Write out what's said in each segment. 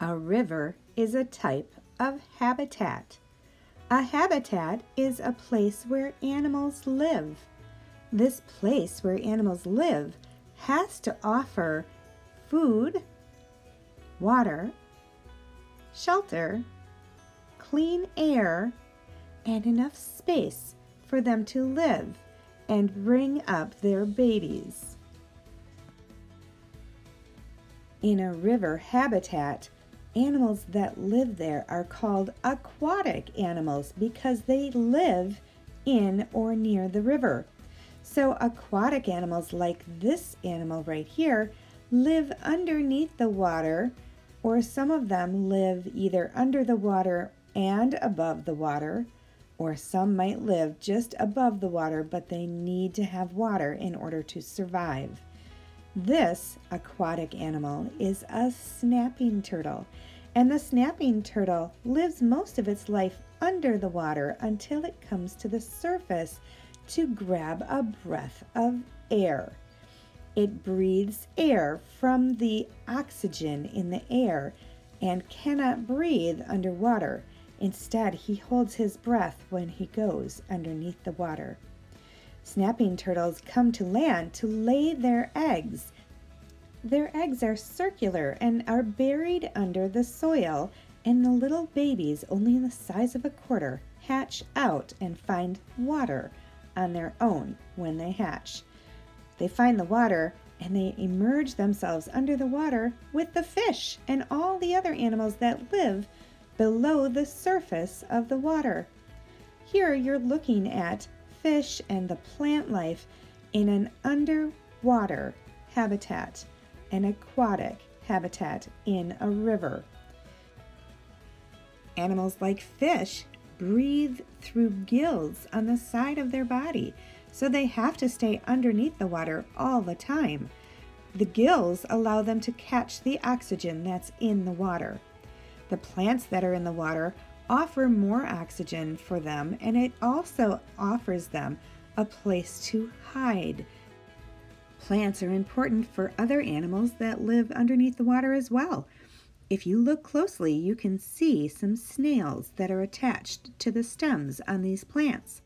A river is a type of habitat. A habitat is a place where animals live. This place where animals live has to offer food, water, shelter, clean air, and enough space for them to live and bring up their babies. In a river habitat, animals that live there are called aquatic animals because they live in or near the river. So, aquatic animals like this animal right here live underneath the water, or some of them live either under the water and above the water, or some might live just above the water, but they need to have water in order to survive. This aquatic animal is a snapping turtle, and the snapping turtle lives most of its life under the water until it comes to the surface to grab a breath of air. It breathes air from the oxygen in the air and cannot breathe underwater. Instead, he holds his breath when he goes underneath the water. Snapping turtles come to land to lay their eggs. Their eggs are circular and are buried under the soil, and the little babies, only the size of a quarter, hatch out and find water on their own when they hatch. They find the water and they emerge themselves under the water with the fish and all the other animals that live below the surface of the water. Here you're looking at fish and the plant life in an underwater habitat, an aquatic habitat in a river. Animals like fish breathe through gills on the side of their body, so they have to stay underneath the water all the time. The gills allow them to catch the oxygen that's in the water. The plants that are in the water offer more oxygen for them, and it also offers them a place to hide. Plants are important for other animals that live underneath the water as well. If you look closely, you can see some snails that are attached to the stems on these plants.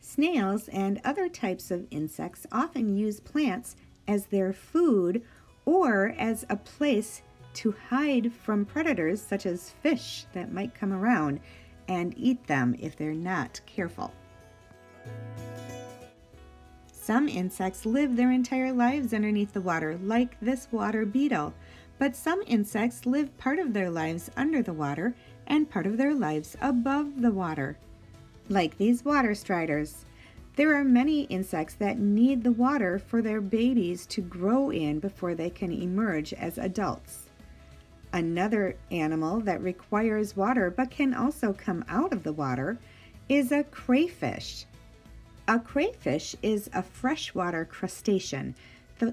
Snails and other types of insects often use plants as their food or as a place to hide from predators such as fish that might come around and eat them if they're not careful. Some insects live their entire lives underneath the water, like this water beetle, but some insects live part of their lives under the water and part of their lives above the water, like these water striders. There are many insects that need the water for their babies to grow in before they can emerge as adults. Another animal that requires water but can also come out of the water is a crayfish. A crayfish is a freshwater crustacean,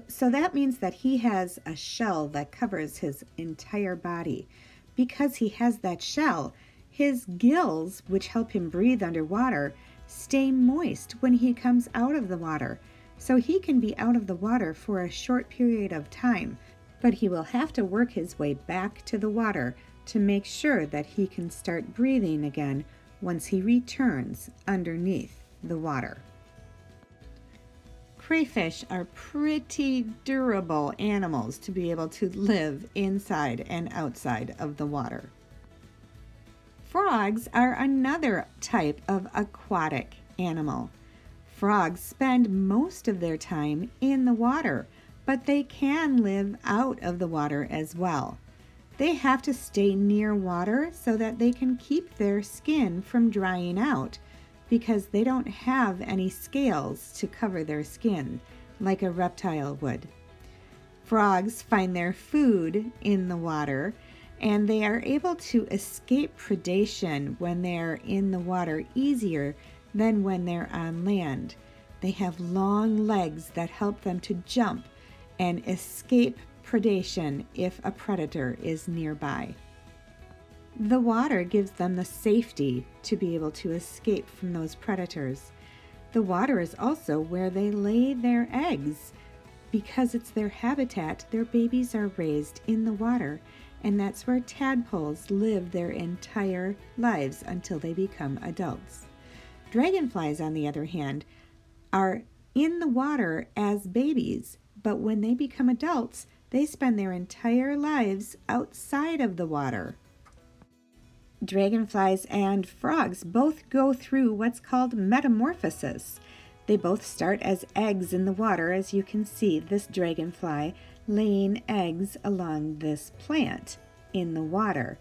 so that means that he has a shell that covers his entire body. Because he has that shell, his gills, which help him breathe underwater, stay moist when he comes out of the water. So he can be out of the water for a short period of time but he will have to work his way back to the water to make sure that he can start breathing again once he returns underneath the water. Crayfish are pretty durable animals to be able to live inside and outside of the water. Frogs are another type of aquatic animal. Frogs spend most of their time in the water but they can live out of the water as well. They have to stay near water so that they can keep their skin from drying out because they don't have any scales to cover their skin like a reptile would. Frogs find their food in the water and they are able to escape predation when they're in the water easier than when they're on land. They have long legs that help them to jump and escape predation if a predator is nearby. The water gives them the safety to be able to escape from those predators. The water is also where they lay their eggs. Because it's their habitat, their babies are raised in the water, and that's where tadpoles live their entire lives until they become adults. Dragonflies, on the other hand, are in the water as babies, but when they become adults, they spend their entire lives outside of the water. Dragonflies and frogs both go through what's called metamorphosis. They both start as eggs in the water, as you can see this dragonfly laying eggs along this plant in the water.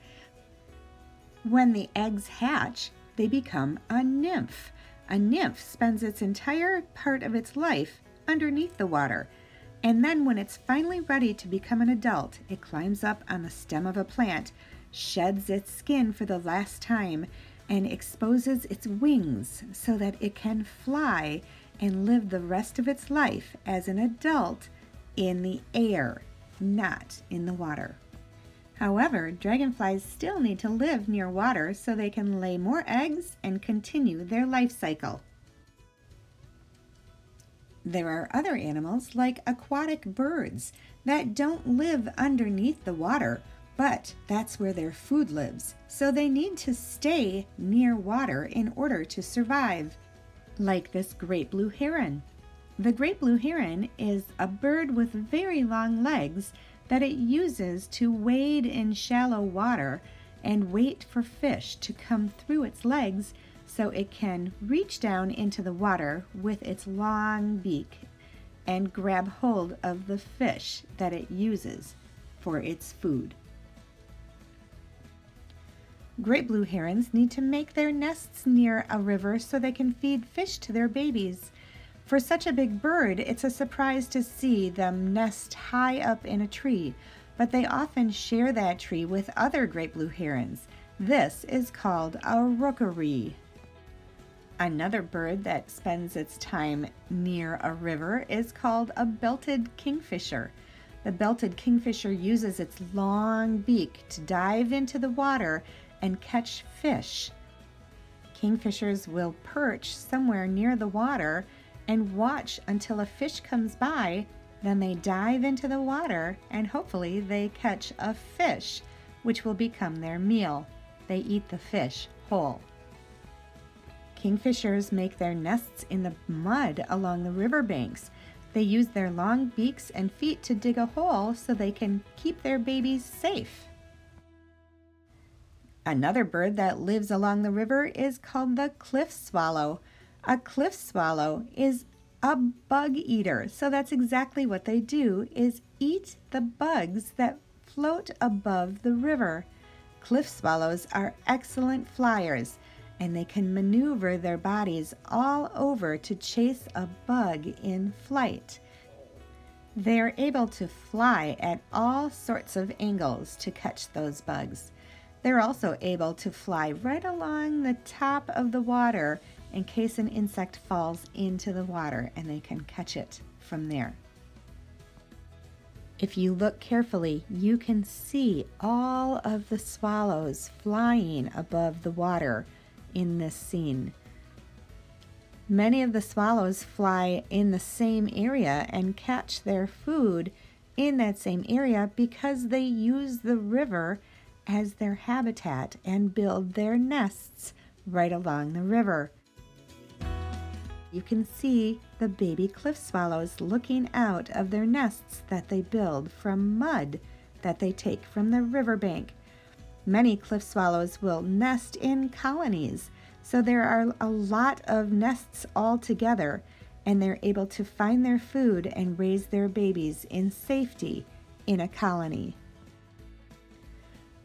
When the eggs hatch, they become a nymph. A nymph spends its entire part of its life underneath the water. And then, when it's finally ready to become an adult, it climbs up on the stem of a plant sheds its skin for the last time, and exposes its wings so that it can fly and live the rest of its life as an adult in the air, not in the water. However, dragonflies still need to live near water so they can lay more eggs and continue their life cycle. There are other animals like aquatic birds that don't live underneath the water but that's where their food lives, so they need to stay near water in order to survive. Like this great blue heron. The great blue heron is a bird with very long legs that it uses to wade in shallow water and wait for fish to come through its legs so it can reach down into the water with its long beak and grab hold of the fish that it uses for its food. Great blue herons need to make their nests near a river so they can feed fish to their babies. For such a big bird, it's a surprise to see them nest high up in a tree, but they often share that tree with other great blue herons. This is called a rookery. Another bird that spends its time near a river is called a belted kingfisher. The belted kingfisher uses its long beak to dive into the water and catch fish. Kingfishers will perch somewhere near the water and watch until a fish comes by. Then they dive into the water and hopefully they catch a fish, which will become their meal. They eat the fish whole. Kingfishers make their nests in the mud along the riverbanks. They use their long beaks and feet to dig a hole so they can keep their babies safe. Another bird that lives along the river is called the cliff swallow. A cliff swallow is a bug eater. So that's exactly what they do is eat the bugs that float above the river. Cliff swallows are excellent flyers and they can maneuver their bodies all over to chase a bug in flight. They are able to fly at all sorts of angles to catch those bugs. They're also able to fly right along the top of the water in case an insect falls into the water and they can catch it from there. If you look carefully, you can see all of the swallows flying above the water in this scene. Many of the swallows fly in the same area and catch their food in that same area because they use the river as their habitat and build their nests right along the river. You can see the baby cliff swallows looking out of their nests that they build from mud that they take from the riverbank. Many cliff swallows will nest in colonies, so there are a lot of nests all together, and they're able to find their food and raise their babies in safety in a colony.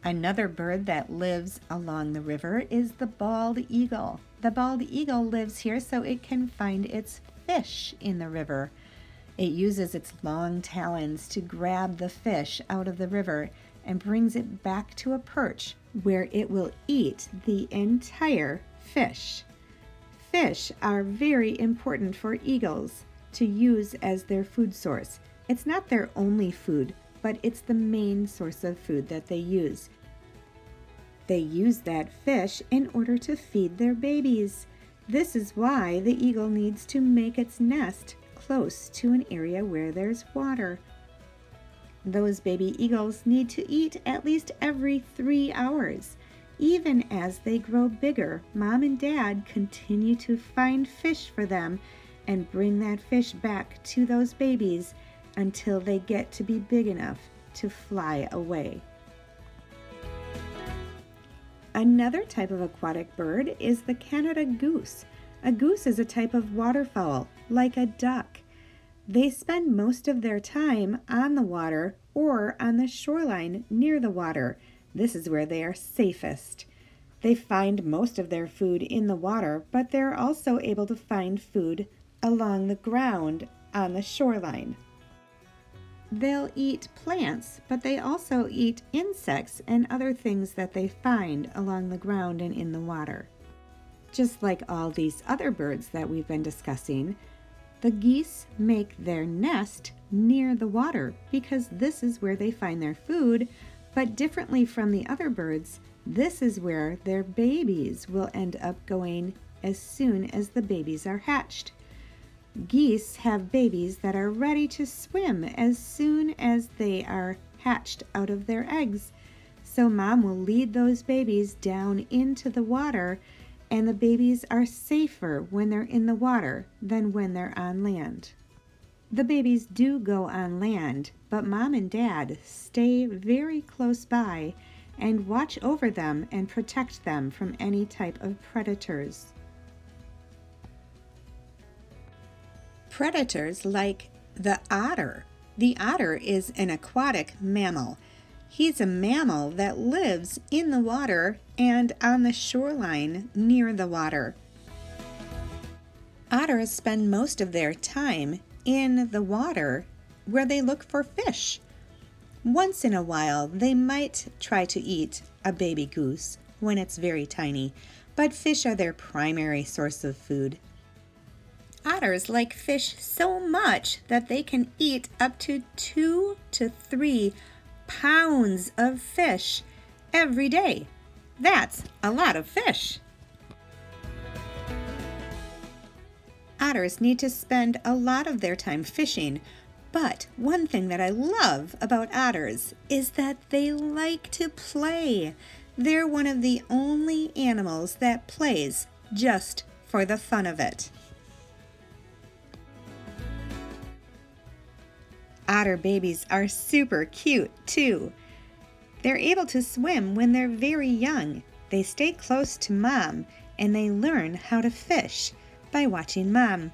Another bird that lives along the river is the bald eagle. The bald eagle lives here so it can find its fish in the river. It uses its long talons to grab the fish out of the river and brings it back to a perch where it will eat the entire fish. Fish are very important for eagles to use as their food source. It's not their only food, but it's the main source of food that they use. They use that fish in order to feed their babies. This is why the eagle needs to make its nest close to an area where there's water. Those baby eagles need to eat at least every three hours. Even as they grow bigger, mom and dad continue to find fish for them and bring that fish back to those babies until they get to be big enough to fly away. Another type of aquatic bird is the Canada goose. A goose is a type of waterfowl, like a duck. They spend most of their time on the water or on the shoreline near the water. This is where they are safest. They find most of their food in the water, but they're also able to find food along the ground on the shoreline. They'll eat plants, but they also eat insects and other things that they find along the ground and in the water. Just like all these other birds that we've been discussing, the geese make their nest near the water because this is where they find their food, but differently from the other birds, this is where their babies will end up going as soon as the babies are hatched. Geese have babies that are ready to swim as soon as they are hatched out of their eggs. So, mom will lead those babies down into the water, and the babies are safer when they're in the water than when they're on land. The babies do go on land, but mom and dad stay very close by and watch over them and protect them from any type of predators. predators like the otter. The otter is an aquatic mammal. He's a mammal that lives in the water and on the shoreline near the water. Otters spend most of their time in the water where they look for fish. Once in a while, they might try to eat a baby goose when it's very tiny, but fish are their primary source of food. Otters like fish so much that they can eat up to two to three pounds of fish every day. That's a lot of fish. Otters need to spend a lot of their time fishing, but one thing that I love about otters is that they like to play. They're one of the only animals that plays just for the fun of it. Otter babies are super cute too. They're able to swim when they're very young. They stay close to mom and they learn how to fish by watching mom.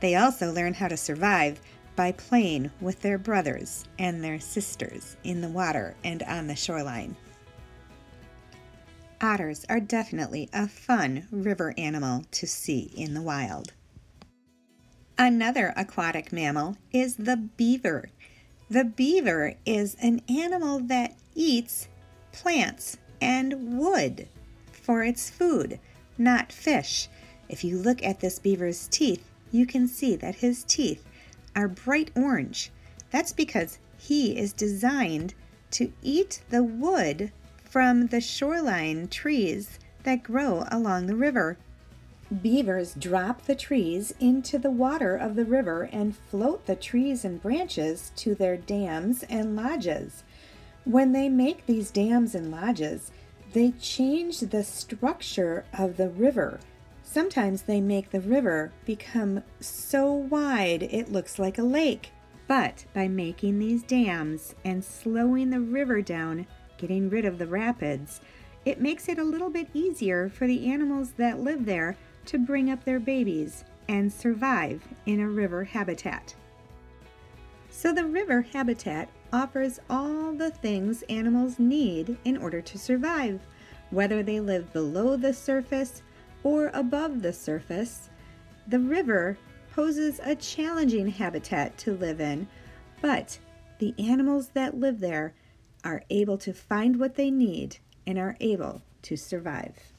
They also learn how to survive by playing with their brothers and their sisters in the water and on the shoreline. Otters are definitely a fun river animal to see in the wild. Another aquatic mammal is the beaver. The beaver is an animal that eats plants and wood for its food, not fish. If you look at this beaver's teeth, you can see that his teeth are bright orange. That's because he is designed to eat the wood from the shoreline trees that grow along the river. Beavers drop the trees into the water of the river and float the trees and branches to their dams and lodges. When they make these dams and lodges, they change the structure of the river. Sometimes they make the river become so wide it looks like a lake. But by making these dams and slowing the river down, getting rid of the rapids, it makes it a little bit easier for the animals that live there to bring up their babies and survive in a river habitat. So, the river habitat offers all the things animals need in order to survive, whether they live below the surface or above the surface. The river poses a challenging habitat to live in, but the animals that live there are able to find what they need and are able to survive.